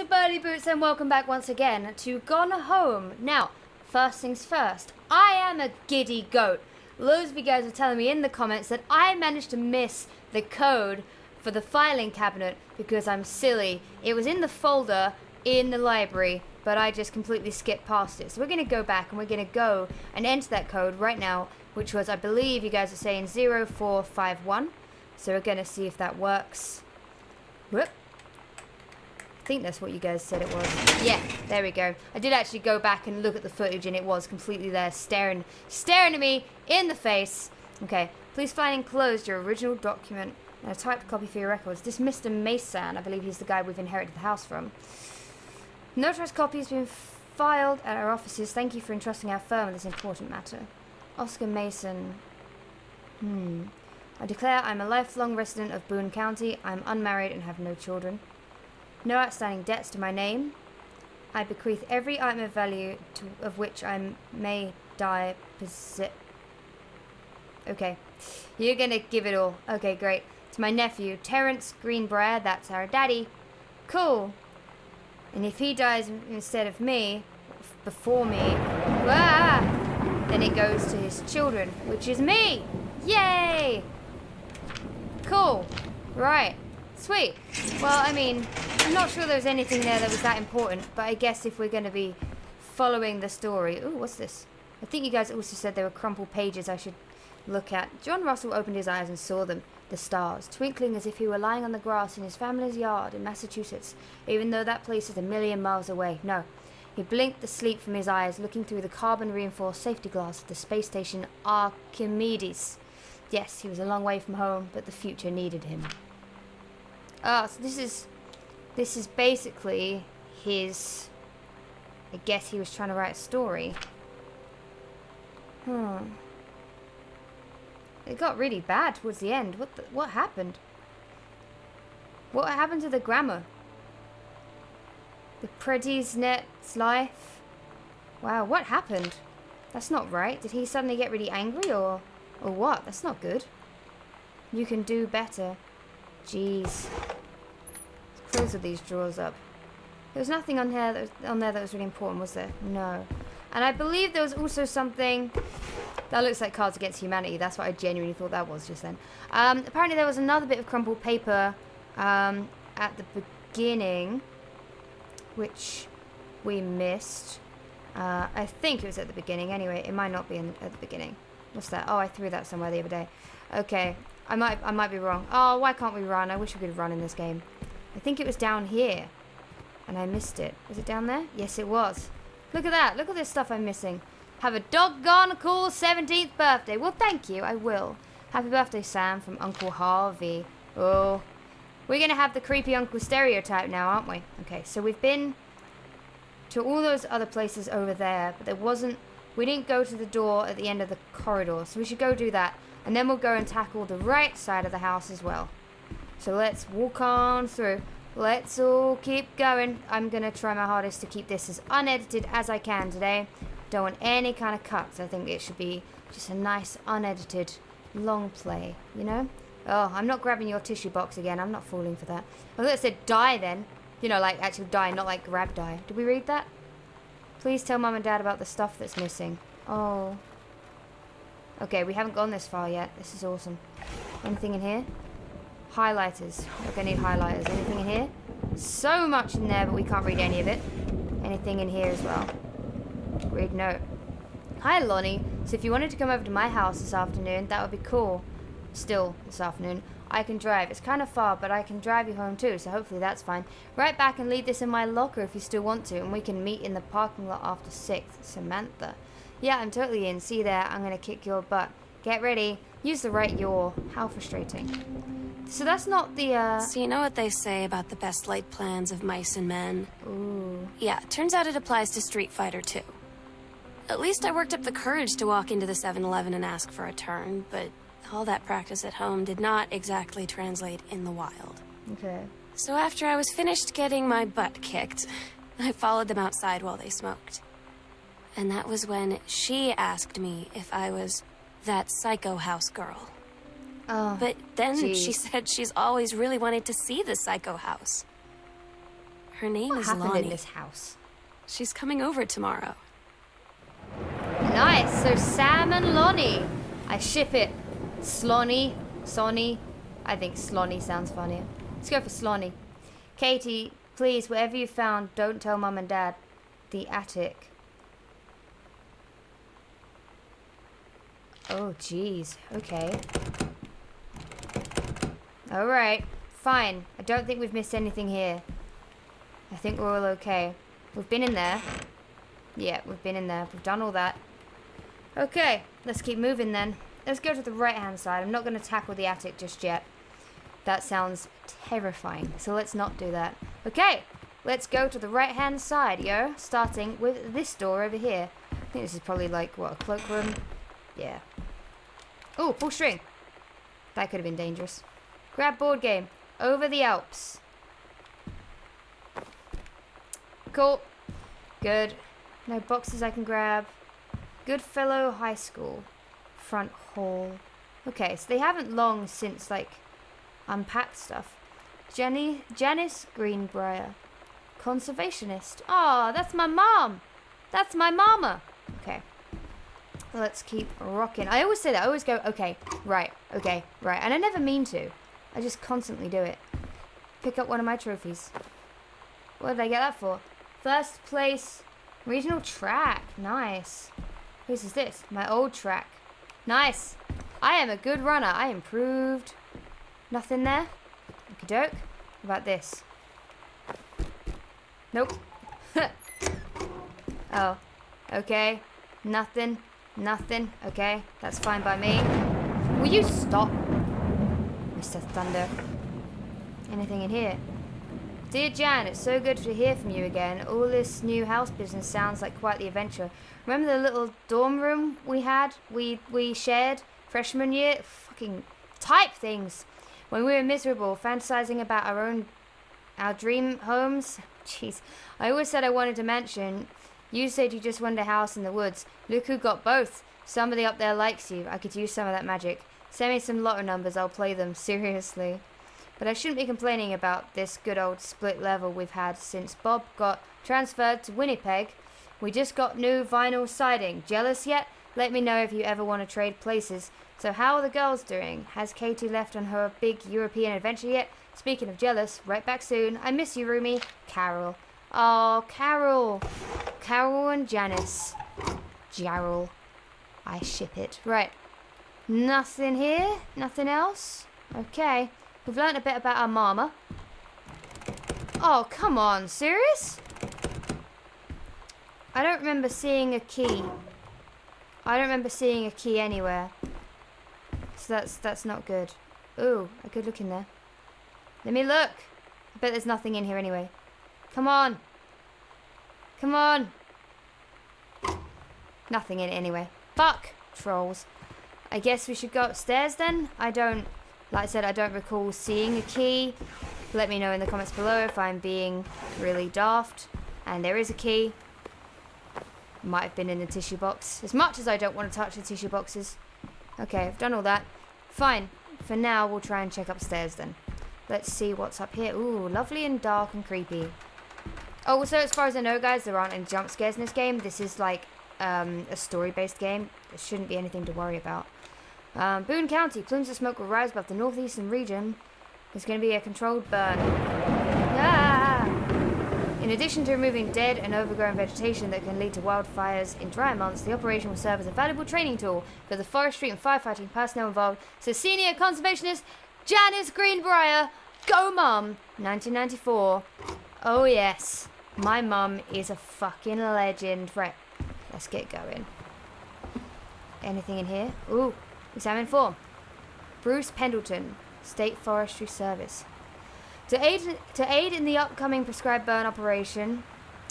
to BirdyBoots and welcome back once again to Gone Home. Now, first things first, I am a giddy goat. Loads of you guys are telling me in the comments that I managed to miss the code for the filing cabinet because I'm silly. It was in the folder in the library, but I just completely skipped past it. So we're going to go back and we're going to go and enter that code right now, which was, I believe you guys are saying 0451. So we're going to see if that works. Whoop. Think that's what you guys said it was. Yeah, there we go. I did actually go back and look at the footage and it was completely there staring staring at me in the face. Okay, please find enclosed your original document and a typed copy for your records. This Mr. Masan, I believe he's the guy we've inherited the house from. Notarized copy has been filed at our offices. Thank you for entrusting our firm with this important matter. Oscar Masan. Hmm. I declare I'm a lifelong resident of Boone County. I'm unmarried and have no children. No outstanding debts to my name. I bequeath every item of value to, of which I may die possess. Okay. You're gonna give it all. Okay, great. To my nephew, Terrence Greenbriar, that's our daddy. Cool. And if he dies instead of me, before me, ah, then it goes to his children, which is me. Yay! Cool. Right. Sweet. Well, I mean, I'm not sure there was anything there that was that important, but I guess if we're going to be following the story... Ooh, what's this? I think you guys also said there were crumpled pages I should look at. John Russell opened his eyes and saw them, the stars, twinkling as if he were lying on the grass in his family's yard in Massachusetts, even though that place is a million miles away. No. He blinked the sleep from his eyes, looking through the carbon-reinforced safety glass of the space station Archimedes. Yes, he was a long way from home, but the future needed him. Ah, so this is this is basically his I guess he was trying to write a story. Hmm. It got really bad towards the end. What the, what happened? What happened to the grammar? The Predesnet's life? Wow, what happened? That's not right. Did he suddenly get really angry or or what? That's not good. You can do better. Jeez. Let's close all these drawers up. There was nothing on here that was, on there that was really important, was there? No. And I believe there was also something that looks like Cards Against Humanity. That's what I genuinely thought that was just then. Um, apparently there was another bit of crumpled paper um, at the beginning, which we missed. Uh, I think it was at the beginning. Anyway, it might not be in, at the beginning. What's that? Oh, I threw that somewhere the other day. Okay, I might I might be wrong. Oh, why can't we run? I wish we could run in this game. I think it was down here, and I missed it. Was it down there? Yes, it was. Look at that. Look at this stuff I'm missing. Have a doggone cool 17th birthday. Well, thank you. I will. Happy birthday, Sam, from Uncle Harvey. Oh. We're going to have the creepy uncle stereotype now, aren't we? Okay, so we've been to all those other places over there, but there wasn't we didn't go to the door at the end of the corridor, so we should go do that. And then we'll go and tackle the right side of the house as well. So let's walk on through. Let's all keep going. I'm going to try my hardest to keep this as unedited as I can today. Don't want any kind of cuts. I think it should be just a nice unedited long play, you know? Oh, I'm not grabbing your tissue box again. I'm not falling for that. I thought it said die then. You know, like actual die, not like grab die. Did we read that? Please tell mum and dad about the stuff that's missing. Oh. Okay, we haven't gone this far yet. This is awesome. Anything in here? Highlighters. We're need highlighters. Anything in here? So much in there, but we can't read any of it. Anything in here as well? Read note. Hi, Lonnie. So if you wanted to come over to my house this afternoon, that would be cool. Still, this afternoon. I can drive. It's kind of far, but I can drive you home too, so hopefully that's fine. Right back and leave this in my locker if you still want to, and we can meet in the parking lot after 6th. Samantha. Yeah, I'm totally in. See there. I'm going to kick your butt. Get ready. Use the right yaw. How frustrating. So that's not the, uh... So you know what they say about the best laid plans of mice and men? Ooh. Yeah, turns out it applies to Street Fighter too. At least I worked up the courage to walk into the 7-Eleven and ask for a turn, but all that practice at home did not exactly translate in the wild. Okay. So after I was finished getting my butt kicked, I followed them outside while they smoked. And that was when she asked me if I was that psycho house girl. Oh, but then geez. she said she's always really wanted to see the psycho house. Her name What is happened Lonnie. in this house? She's coming over tomorrow. Nice. So Sam and Lonnie. I ship it. Slonny, Sonny. I think Slonny sounds funnier. Let's go for Slonny. Katie, please, whatever you found, don't tell Mum and Dad. The attic. Oh, jeez. Okay. All right. Fine. I don't think we've missed anything here. I think we're all okay. We've been in there. Yeah, we've been in there. We've done all that. Okay, let's keep moving then. Let's go to the right hand side. I'm not going to tackle the attic just yet. That sounds terrifying, so let's not do that. Okay, let's go to the right hand side, yo. Starting with this door over here. I think this is probably like, what, a cloakroom? Yeah. Oh, pull string. That could have been dangerous. Grab board game. Over the Alps. Cool. Good. No boxes I can grab. Goodfellow High School. Front hall. Okay, so they haven't long since, like, unpacked stuff. Jenny, Janice Greenbriar. Conservationist. Oh, that's my mom. That's my mama. Okay. Let's keep rocking. I always say that. I always go, okay, right, okay, right. And I never mean to. I just constantly do it. Pick up one of my trophies. What did I get that for? First place regional track. Nice. Whose is this? My old track. Nice. I am a good runner. I improved. Nothing there? Okie doke. What about this? Nope. oh. Okay. Nothing. Nothing. Okay. That's fine by me. Will you stop? Mr. Thunder. Anything in here? Dear Jan, it's so good to hear from you again. All this new house business sounds like quite the adventure. Remember the little dorm room we had? We we shared freshman year? Fucking type things. When we were miserable, fantasizing about our own our dream homes. Jeez. I always said I wanted a mansion. You said you just wanted a house in the woods. Look who got both. Somebody up there likes you. I could use some of that magic. Send me some lotto numbers, I'll play them. Seriously. But I shouldn't be complaining about this good old split level we've had since Bob got transferred to Winnipeg. We just got new vinyl siding. Jealous yet? Let me know if you ever want to trade places. So how are the girls doing? Has Katie left on her big European adventure yet? Speaking of jealous, right back soon. I miss you, roomie. Carol. Oh, Carol. Carol and Janice. Jarrell. I ship it. Right. Nothing here? Nothing else? Okay. We've learnt a bit about our mama. Oh, come on. Serious? I don't remember seeing a key. I don't remember seeing a key anywhere. So that's that's not good. Ooh, a good look in there. Let me look. I bet there's nothing in here anyway. Come on. Come on. Nothing in it anyway. Fuck, trolls. I guess we should go upstairs then? I don't, like I said, I don't recall seeing a key. Let me know in the comments below if I'm being really daft. And there is a key. Might have been in the tissue box. As much as I don't want to touch the tissue boxes. Okay, I've done all that. Fine. For now, we'll try and check upstairs then. Let's see what's up here. Ooh, lovely and dark and creepy. Oh, so as far as I know, guys, there aren't any jump scares in this game. This is like um, a story-based game. There shouldn't be anything to worry about. Um, Boone County, plumes of smoke will rise above the northeastern region. It's going to be a controlled burn. Ah! In addition to removing dead and overgrown vegetation that can lead to wildfires in drier months, the operation will serve as a valuable training tool for the forestry and firefighting personnel involved. So, senior conservationist Janice Greenbriar, go mum, 1994. Oh yes, my mum is a fucking legend. Right, let's get going. Anything in here? Ooh, examine 4. Bruce Pendleton, State Forestry Service. To aid, to aid in the upcoming prescribed burn operation,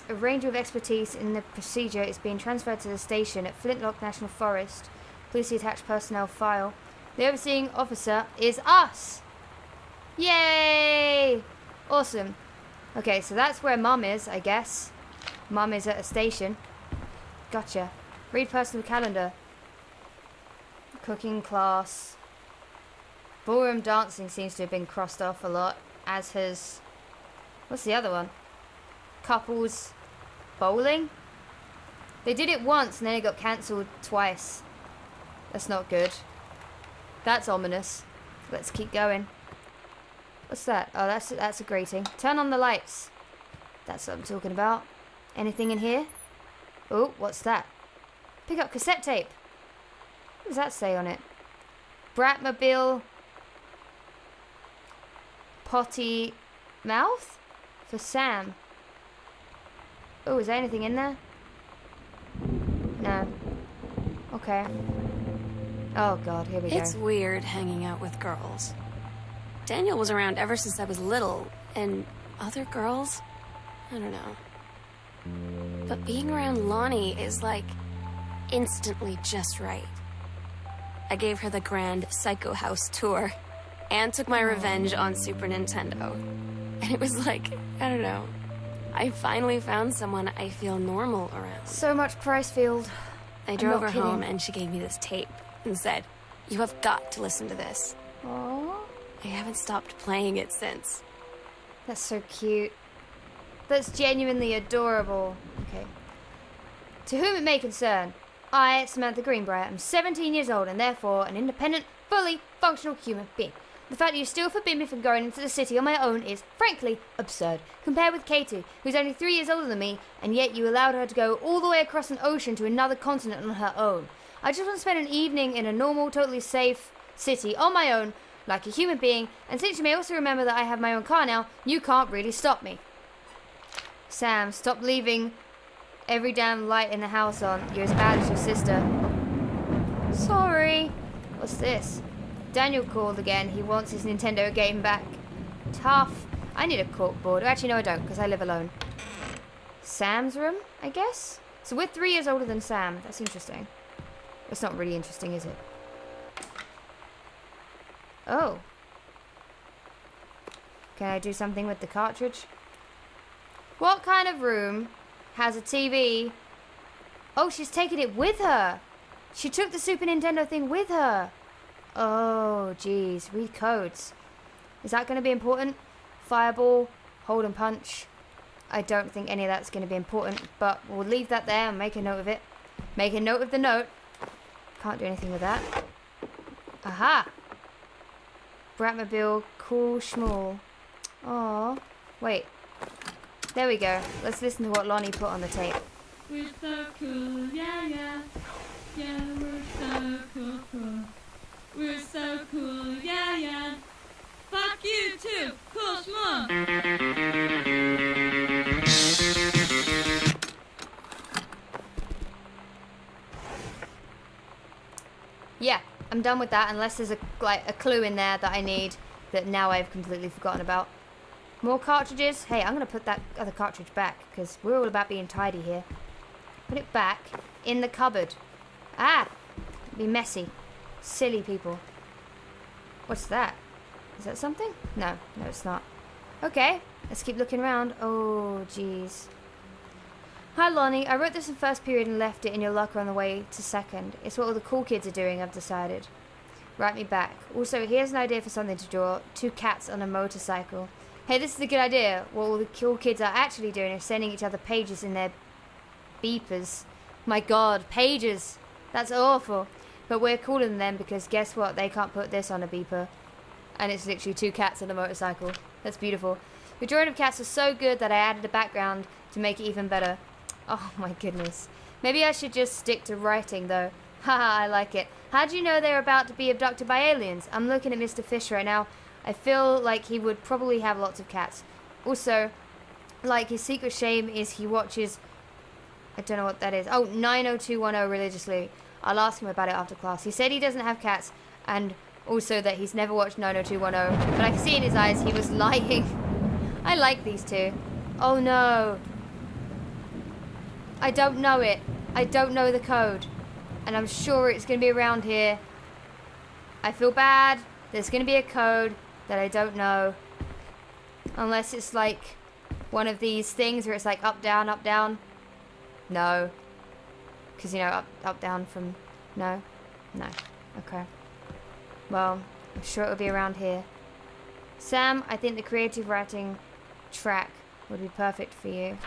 a range of expertise in the procedure is being transferred to the station at Flintlock National Forest. Please attached personnel file. The overseeing officer is us! Yay! Awesome. Okay, so that's where Mum is, I guess. Mum is at a station. Gotcha. Read personal calendar. Cooking class. Ballroom dancing seems to have been crossed off a lot, as has... What's the other one? couples bowling. They did it once and then it got cancelled twice. That's not good. That's ominous. Let's keep going. What's that? Oh, that's that's a grating. Turn on the lights. That's what I'm talking about. Anything in here? Oh, what's that? Pick up cassette tape. Does that say on it? Bratmobile potty mouth for Sam. Oh, is there anything in there? No. Okay. Oh god, here we go. It's weird hanging out with girls. Daniel was around ever since I was little, and other girls? I don't know. But being around Lonnie is like instantly just right. I gave her the grand Psycho House tour and took my revenge on Super Nintendo. And it was like, I don't know. I finally found someone I feel normal around. So much Pricefield. I drove her kidding. home and she gave me this tape and said, You have got to listen to this. Aww. I haven't stopped playing it since. That's so cute. That's genuinely adorable. Okay. To whom it may concern, I, Samantha Greenbriar, am 17 years old and therefore an independent, fully functional human being. The fact that you still forbid me from going into the city on my own is, frankly, absurd. Compared with Katie, who's only three years older than me, and yet you allowed her to go all the way across an ocean to another continent on her own. I just want to spend an evening in a normal, totally safe city on my own, like a human being, and since you may also remember that I have my own car now, you can't really stop me. Sam, stop leaving every damn light in the house on. You're as bad as your sister. Sorry. What's this? Daniel called again. He wants his Nintendo game back. Tough. I need a corkboard. Actually, no, I don't, because I live alone. Sam's room, I guess? So we're three years older than Sam. That's interesting. It's not really interesting, is it? Oh. Can I do something with the cartridge? What kind of room has a TV? Oh, she's taking it with her. She took the Super Nintendo thing with her. Oh, jeez. Read codes. Is that going to be important? Fireball, hold and punch. I don't think any of that's going to be important, but we'll leave that there and make a note of it. Make a note of the note. Can't do anything with that. Aha! Bratmobile, cool schmool. Aw. Wait. There we go. Let's listen to what Lonnie put on the tape. We're so cool, yeah, yeah. Yeah, we're so cool, cool. We're so cool, yeah, yeah. Fuck you too, cool schmuck. Yeah, I'm done with that unless there's a like a clue in there that I need that now I've completely forgotten about. More cartridges. Hey, I'm gonna put that other cartridge back because we're all about being tidy here. Put it back in the cupboard. Ah, be messy. Silly people. What's that? Is that something? No, no, it's not. Okay, let's keep looking around. Oh, jeez. Hi, Lonnie. I wrote this in first period and left it in your locker on the way to second. It's what all the cool kids are doing, I've decided. Write me back. Also, here's an idea for something to draw. Two cats on a motorcycle. Hey, this is a good idea. What all the cool kids are actually doing is sending each other pages in their beepers. My god, pages! That's awful. But we're than them because guess what? They can't put this on a beeper. And it's literally two cats on a motorcycle. That's beautiful. The drawing of cats was so good that I added a background to make it even better. Oh my goodness. Maybe I should just stick to writing though. Haha, I like it. How do you know they're about to be abducted by aliens? I'm looking at Mr. Fish right now. I feel like he would probably have lots of cats. Also, like his secret shame is he watches I don't know what that is. Oh, 90210 religiously. I'll ask him about it after class. He said he doesn't have cats and also that he's never watched 90210, but I can see in his eyes he was lying. I like these two. Oh no. I don't know it. I don't know the code. And I'm sure it's going to be around here. I feel bad. There's going to be a code that I don't know. Unless it's like one of these things where it's like up, down, up, down. No. Because, you know, up, up, down from... No? No. Okay. Well, I'm sure it'll be around here. Sam, I think the creative writing track would be perfect for you.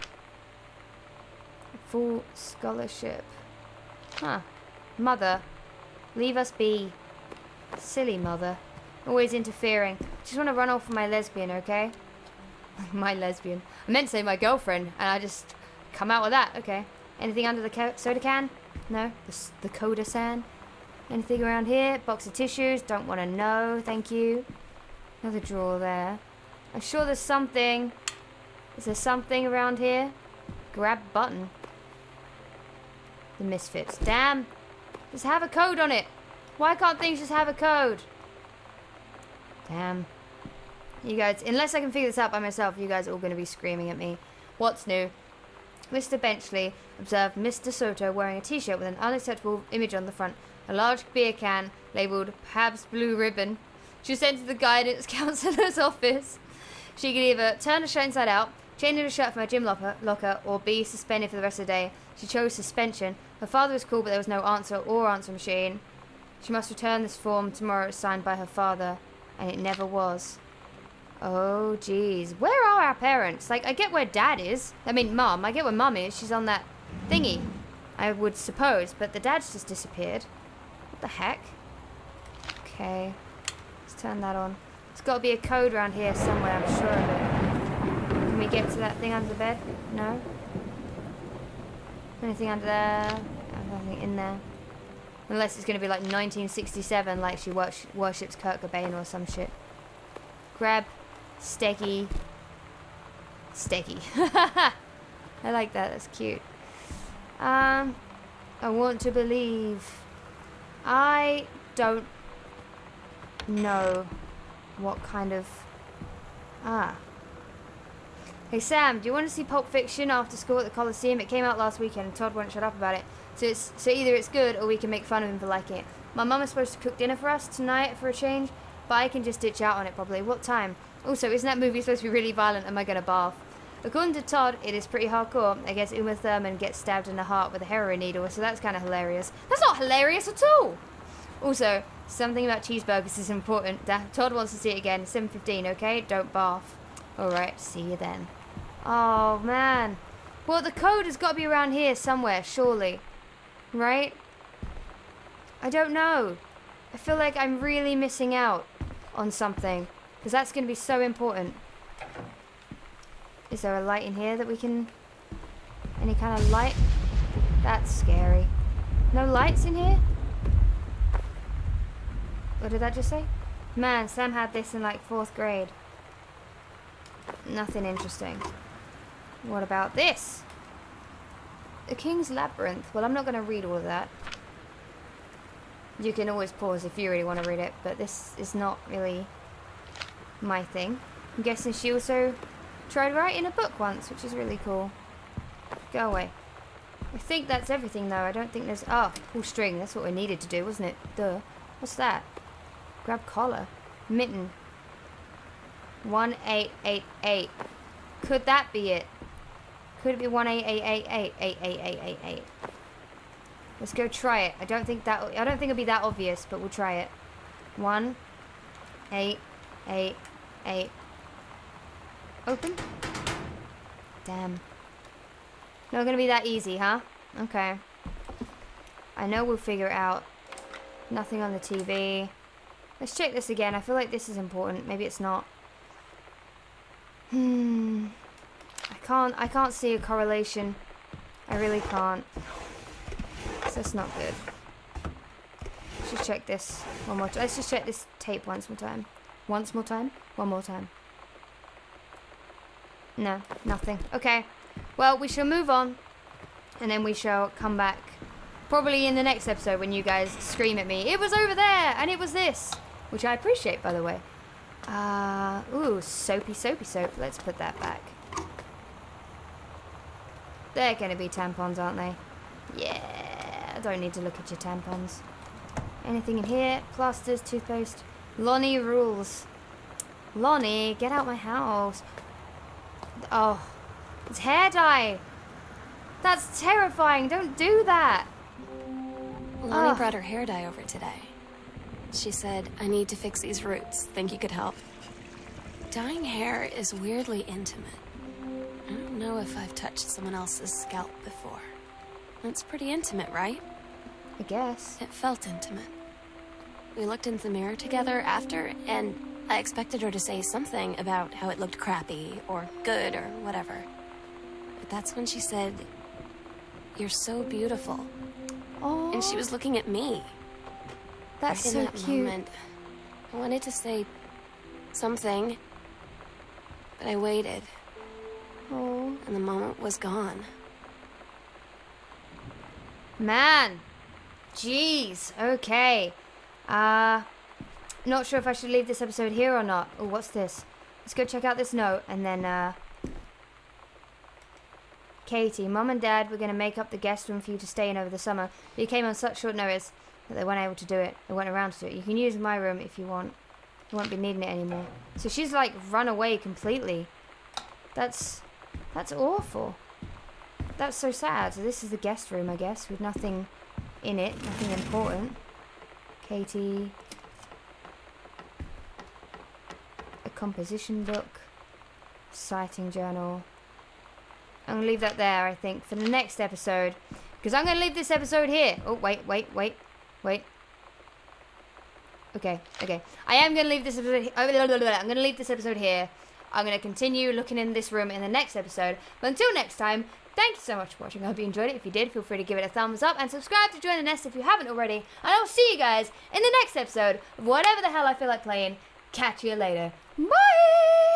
Full scholarship. Huh. Mother. Leave us be. Silly mother. Always interfering. Just want to run off with my lesbian, okay? my lesbian. I meant to say my girlfriend, and I just come out with that. Okay. Anything under the soda can? No? The, the Coda San? Anything around here? Box of tissues? Don't want to know. Thank you. Another drawer there. I'm sure there's something. Is there something around here? Grab button. The misfits. Damn. Just have a code on it. Why can't things just have a code? Damn. You guys, unless I can figure this out by myself, you guys are all going to be screaming at me. What's new? Mr. Benchley observed Mr. Soto wearing a t-shirt with an unacceptable image on the front, a large beer can labelled Pabst Blue Ribbon. She was sent to the guidance counselor's office. She could either turn the shirt inside out, change her shirt from her gym locker, locker, or be suspended for the rest of the day. She chose suspension. Her father was called, but there was no answer or answer machine. She must return this form tomorrow. Signed by her father, and it never was. Oh, jeez. Where are our parents? Like, I get where dad is. I mean, mum. I get where mum is. She's on that thingy, I would suppose. But the dad's just disappeared. What the heck? Okay. Let's turn that on. There's got to be a code around here somewhere, I'm sure of it. Can we get to that thing under the bed? No? Anything under there? Nothing in there. Unless it's going to be like 1967, like she wor- worships Kurt Cobain or some shit. Grab Steggy, Steggy. I like that. That's cute. Um, I want to believe. I don't know what kind of. Ah. Hey Sam, do you want to see Pulp Fiction after school at the Coliseum? It came out last weekend and Todd won't shut up about it. So it's so either it's good or we can make fun of him for liking it. My mum is supposed to cook dinner for us tonight for a change, but I can just ditch out on it probably. What time? Also, isn't that movie supposed to be really violent? Am I gonna bath? According to Todd, it is pretty hardcore. I guess Uma Thurman gets stabbed in the heart with a heroin needle, so that's kind of hilarious. That's not hilarious at all. Also, something about cheeseburgers is important. Todd wants to see it again. 7.15, okay? Don't bath. Alright, see you then. Oh, man. Well, the code has got to be around here somewhere, surely. Right? I don't know. I feel like I'm really missing out on something. Because that's going to be so important. Is there a light in here that we can... Any kind of light? That's scary. No lights in here? What did that just say? Man, Sam had this in like fourth grade. Nothing interesting. What about this? The King's Labyrinth. Well, I'm not going to read all of that. You can always pause if you really want to read it, but this is not really my thing. I'm guessing she also tried writing a book once, which is really cool. Go away. I think that's everything, though. I don't think there's... Ah, oh, pull string. That's what we needed to do, wasn't it? Duh. What's that? Grab collar. Mitten. 1888. Could that be it? Could it be 1888888888? Let's go try it. I don't think that I don't think it'll be that obvious, but we'll try it. One, eight, eight, eight. Open. Damn. Not gonna be that easy, huh? Okay. I know we'll figure it out. Nothing on the TV. Let's check this again. I feel like this is important. Maybe it's not. Hmm. I can't. I can't see a correlation. I really can't. So that's not good. Let's just check this one more time. Let's just check this tape once more time. Once more time. One more time. No, nothing. Okay. Well, we shall move on, and then we shall come back. Probably in the next episode when you guys scream at me, it was over there, and it was this. Which I appreciate, by the way. Uh, ooh, soapy, soapy soap. Let's put that back. They're going to be tampons, aren't they? Yeah, I don't need to look at your tampons. Anything in here? Plasters, toothpaste. Lonnie rules. Lonnie, get out my house. Oh, it's hair dye. That's terrifying. Don't do that. Lonnie Ugh. brought her hair dye over today. She said, I need to fix these roots. Think you could help? Dyeing hair is weirdly intimate. Know if I've touched someone else's scalp before. It's pretty intimate, right? I guess. It felt intimate. We looked into the mirror together after, and I expected her to say something about how it looked crappy, or good, or whatever. But that's when she said, You're so beautiful. Oh, And she was looking at me. that's Right so in that cute. moment, I wanted to say something, but I waited, Oh, and the moment was gone. man. Jeez. Okay. Uh, not sure if I should leave this episode here or not. Oh, what's this? Let's go check out this note and then, uh. Katie, Mum and Dad were going to make up the guest room for you to stay in over the summer, but you came on such short notice that they weren't able to do it. They weren't around to do it. You can use my room if you want. You won't be needing it anymore. So she's like run away completely. That's that's awful. That's so sad. So this is the guest room, I guess, with nothing in it, nothing important. Katie. A composition book. Sighting journal. I'm going to leave that there, I think, for the next episode. Because I'm going to leave this episode here. Oh, wait, wait, wait, wait. Okay, okay. I am going to leave this episode. I'm going to leave this episode here. I'm going to continue looking in this room in the next episode. But until next time, thank you so much for watching. I hope you enjoyed it. If you did, feel free to give it a thumbs up and subscribe to join the nest if you haven't already. And I'll see you guys in the next episode of whatever the hell I feel like playing. Catch you later. Bye!